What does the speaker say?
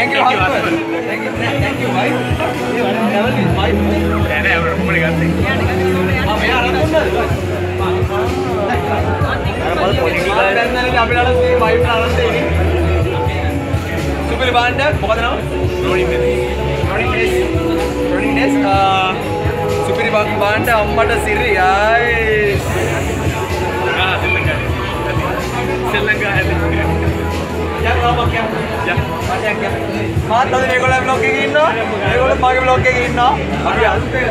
Thank you, husband. Thank you, thank you, wife. You are devil is wife. Yeah, yeah, we're coming again. हाँ भैया आराम से ना। हमारा पॉलिटिकल है। करने लगे आप इलाज से वाइफ आराम से ही। सुपर बांड है बहुत नाम। रोनिंग डेस। रोनिंग डेस। रोनिंग डेस। सुपर बांड है अम्मा टा सिरी यार। हाँ श्रीलंका श्रीलंका है क्या नाम क्या क्या මාත් අද මේගොල්ලෝ බ්ලොග් එකේ ඉන්නවා. මේගොල්ලෝ මගේ බ්ලොග් එකේ ඉන්නවා. අපි අලුතෙන්